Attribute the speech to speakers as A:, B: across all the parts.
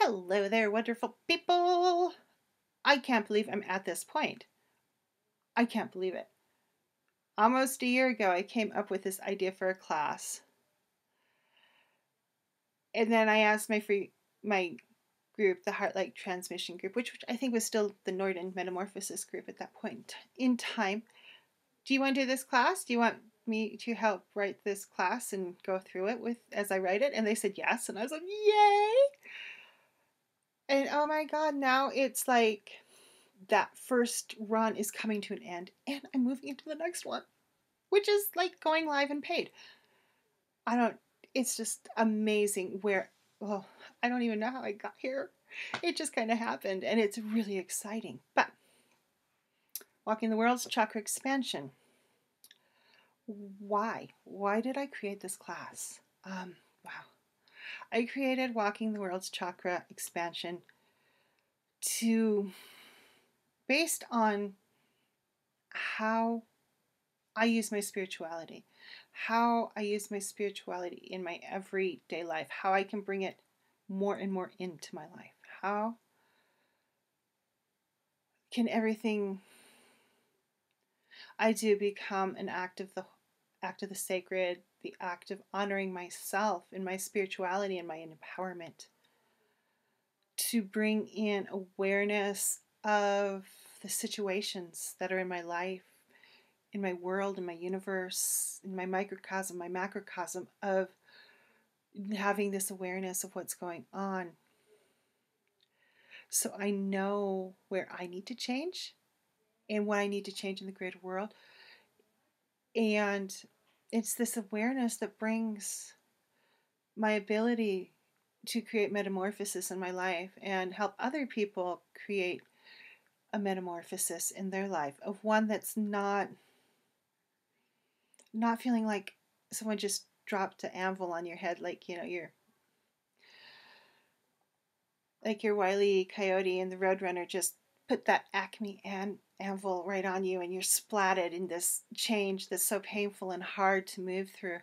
A: Hello there, wonderful people. I can't believe I'm at this point. I can't believe it. Almost a year ago, I came up with this idea for a class. And then I asked my free my group, the Heartlight Transmission group, which, which I think was still the Northern Metamorphosis group at that point in time. Do you want to do this class? Do you want me to help write this class and go through it with as I write it? And they said yes, and I was like, yay! And oh my god, now it's like that first run is coming to an end, and I'm moving into the next one, which is like going live and paid. I don't. It's just amazing where. Oh, I don't even know how I got here. It just kind of happened, and it's really exciting. But walking the world's chakra expansion why? Why did I create this class? Um, wow. I created Walking the World's Chakra Expansion to, based on how I use my spirituality, how I use my spirituality in my everyday life, how I can bring it more and more into my life. How can everything I do become an act of the act of the sacred, the act of honoring myself and my spirituality and my empowerment. To bring in awareness of the situations that are in my life, in my world, in my universe, in my microcosm, my macrocosm, of having this awareness of what's going on. So I know where I need to change and what I need to change in the greater world and it's this awareness that brings my ability to create metamorphosis in my life and help other people create a metamorphosis in their life of one that's not not feeling like someone just dropped an anvil on your head like you know you're like your wily coyote and the roadrunner just put that acme and anvil right on you and you're splatted in this change that's so painful and hard to move through.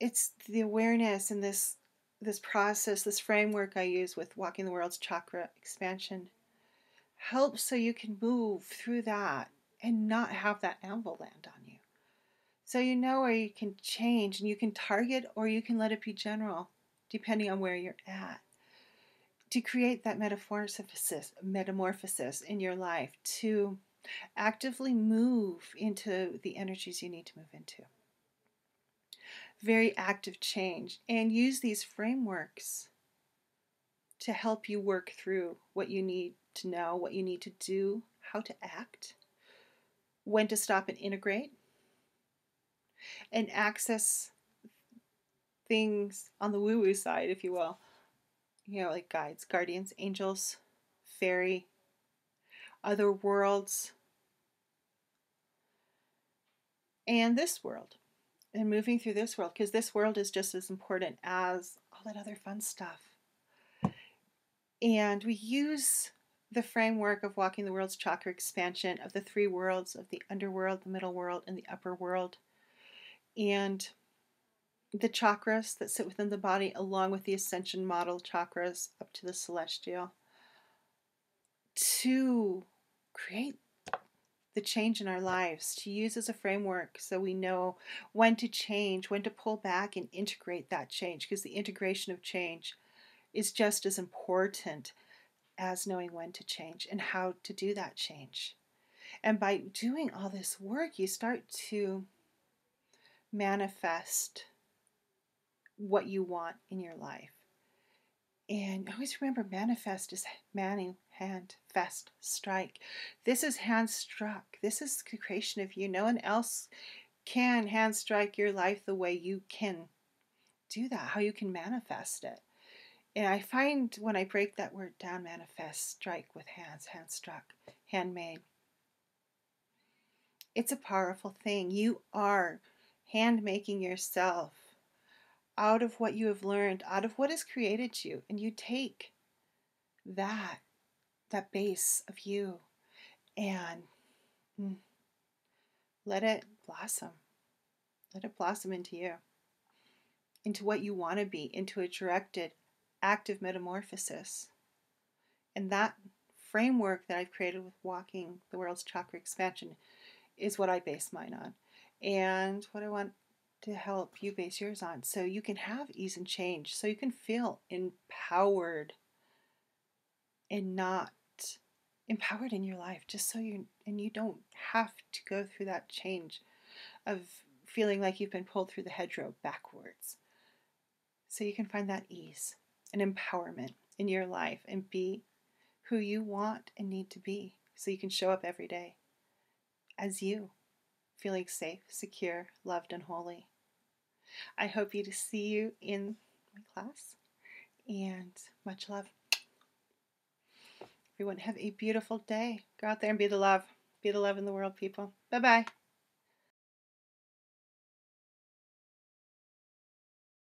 A: It's the awareness and this this process this framework i use with walking the world's chakra expansion helps so you can move through that and not have that anvil land on you. So you know where you can change and you can target or you can let it be general depending on where you're at to create that metamorphosis, metamorphosis in your life, to actively move into the energies you need to move into. Very active change, and use these frameworks to help you work through what you need to know, what you need to do, how to act, when to stop and integrate, and access things on the woo woo side, if you will, you know, like guides, guardians, angels, fairy, other worlds, and this world. And moving through this world, because this world is just as important as all that other fun stuff. And we use the framework of walking the world's chakra expansion of the three worlds of the underworld, the middle world, and the upper world. And the chakras that sit within the body, along with the ascension model chakras up to the celestial, to create the change in our lives, to use as a framework so we know when to change, when to pull back and integrate that change, because the integration of change is just as important as knowing when to change and how to do that change. And by doing all this work, you start to manifest what you want in your life. And always remember manifest is manning, hand, fest, strike. This is hand struck. This is the creation of you. No one else can hand strike your life the way you can do that, how you can manifest it. And I find when I break that word down, manifest, strike with hands, hand struck, handmade, it's a powerful thing. You are hand making yourself out of what you have learned, out of what has created you, and you take that, that base of you, and mm, let it blossom. Let it blossom into you, into what you want to be, into a directed active metamorphosis. And that framework that I've created with walking the world's chakra expansion is what I base mine on. And what I want to help you base yours on so you can have ease and change, so you can feel empowered and not empowered in your life just so you and you don't have to go through that change of feeling like you've been pulled through the hedgerow backwards. So you can find that ease and empowerment in your life and be who you want and need to be so you can show up every day as you feeling safe secure loved and holy i hope you to see you in my class and much love Everyone have a beautiful day. Go out there and be the love. Be the love in the world, people. Bye bye.